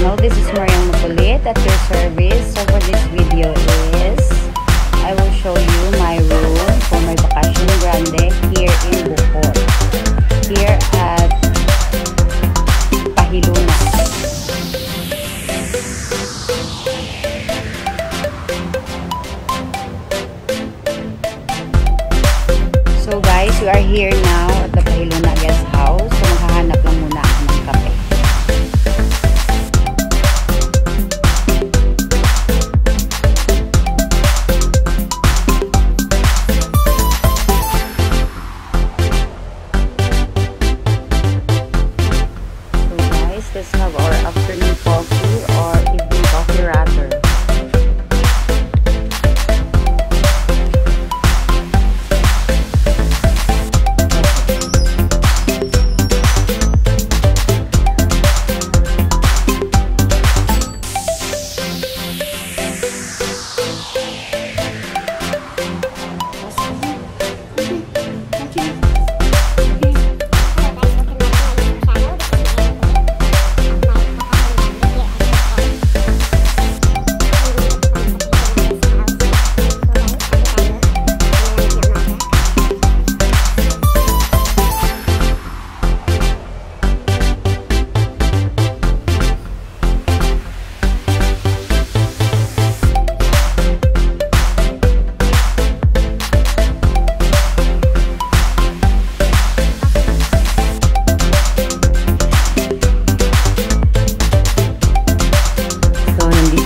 channel. This is Mariam Mukulit at your service. So for this video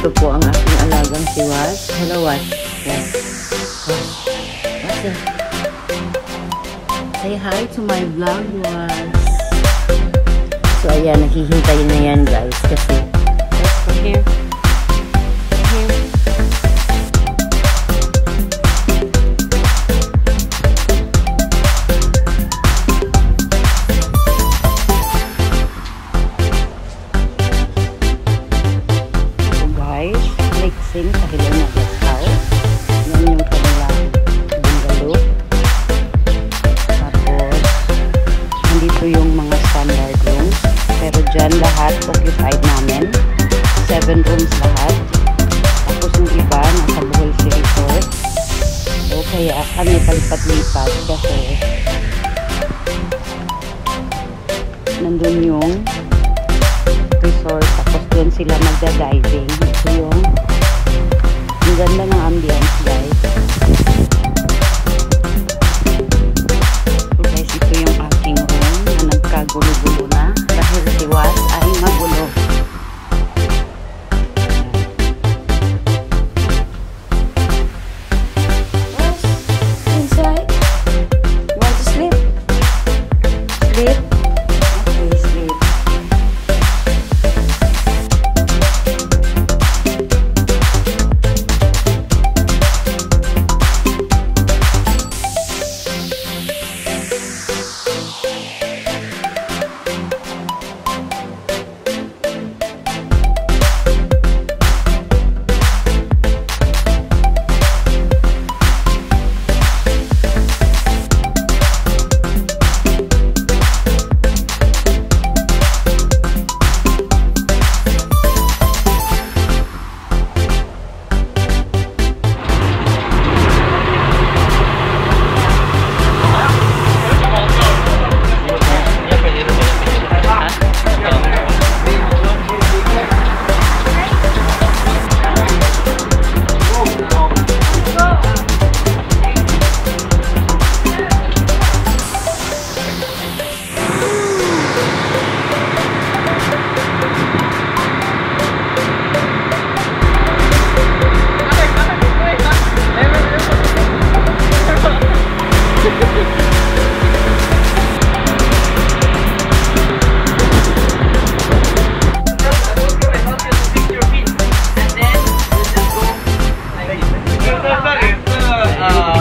Nandito po ang aking alagang si Was. Hello, Was. Was. Was. Eh. Say hi to my vlog, Was. So, ayan, naghihintay na yan, guys. Kasi, let's come here. Kaya kami palipat-lipat kasi nandun yung resort tapos doon sila magda-diving. Ito yung ang ganda ng ambience guys. So guys ito yung aking room na nagkagulo-gulo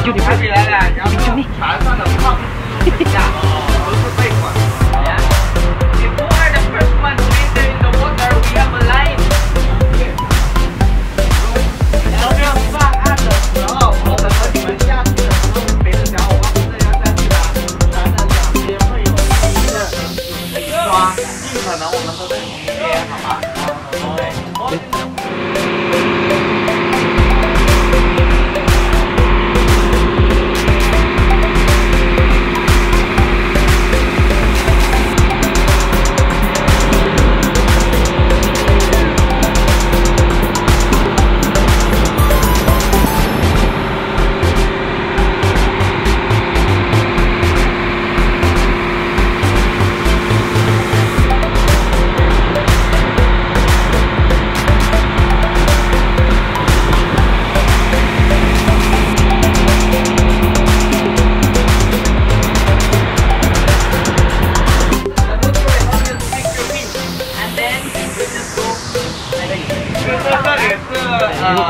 就你快回来了，然后你上备全放了，我放。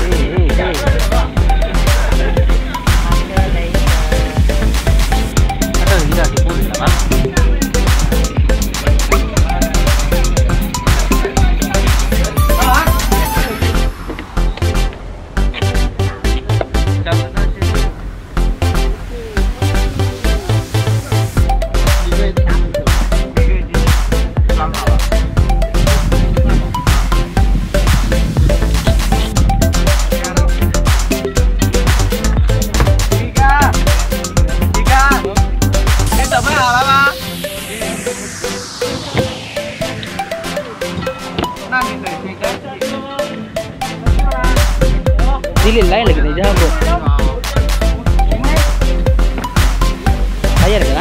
嗯嗯嗯。他等一下，你过去干嘛？ಇಲ್ಲ எனக்கு ನಿಜ ಆಗ್ಬೋದು ಕೈ ಇರಲ್ಲ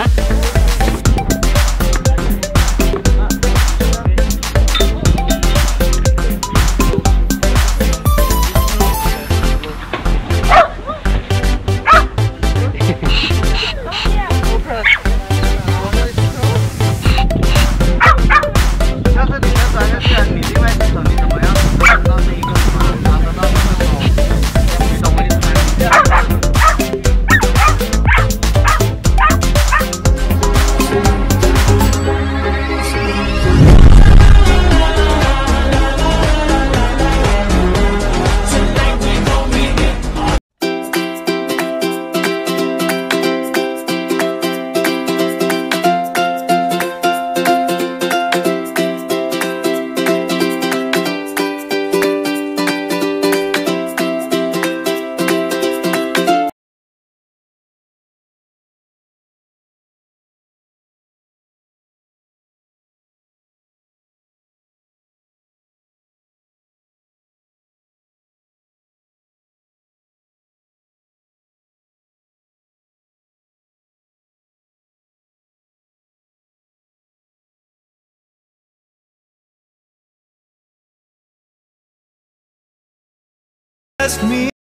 blessed me.